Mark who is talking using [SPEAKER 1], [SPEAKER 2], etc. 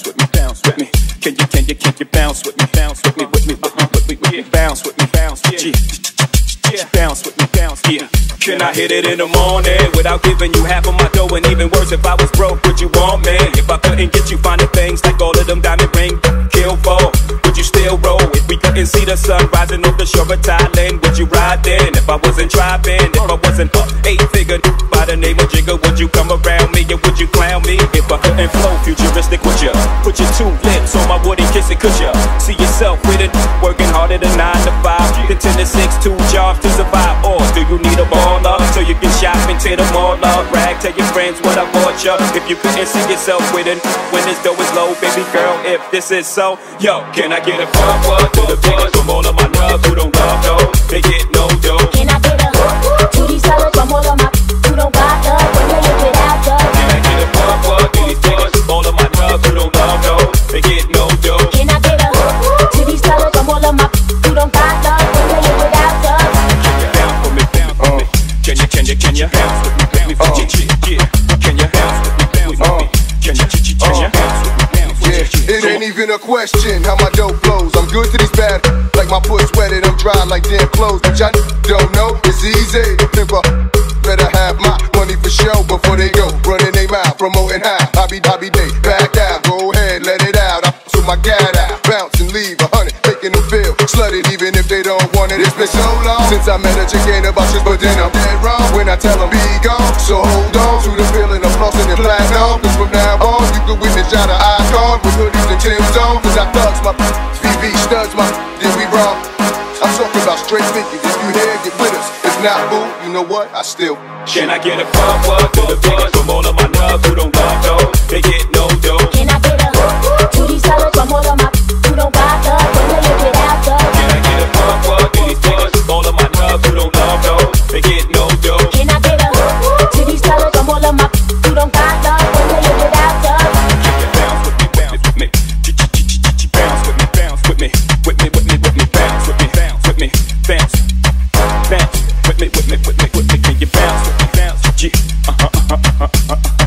[SPEAKER 1] bounce with me, bounce with me? Can you, can you, can you bounce with me, bounce with me, with me, with me, with me, with me, bounce with me, bounce, yeah. yeah. Bounce with me, bounce, yeah. Can I hit it in the morning without giving you half of my dough? And even worse, if I was broke, would you want me? If I couldn't get you, finding things like all of the see the sun rising off the shore of Thailand, would you ride then? If I wasn't driving, if I wasn't up eight figure by the name of Jigga, would you come around me or would you clown me? If I couldn't flow futuristic, would you put your two lips on my woody kiss it? Could you see yourself with it? Working harder than nine to five, then ten to six, two jobs to survive. Or do you tell what I bought you. If you couldn't see yourself with it, when this dough is low, baby girl, if this is so, yo, can I get a forward to the biggest from all
[SPEAKER 2] question how my dope flows. I'm good to these bad, like my foot's wetted, I'm dry like damn clothes. Which I don't know, it's easy. Pimper, better have my money for show before they go. Running they mouth, promoting how. I be, be day, back out, go ahead, let it out. I so my gat out, bounce and leave a hundred, making them feel slutted even if they don't want it. It's been so long since I met a chick ain't about shit, but then I'm dead wrong when I tell them be gone. So hold on to the feeling of flossing and platinum. Cause from now on, you can witness y'all the icon with hoodies and Timbs on. Cause I thugs my VV studs my, did we wrong? I'm talking about straight thinking. If you here, get with us. If not, boo, you know what? I still
[SPEAKER 1] Can I get a forward to the biggest from all of my nugs who don't love dough? They get no with me, with me, can you bounce, bounce, yeah, uh huh,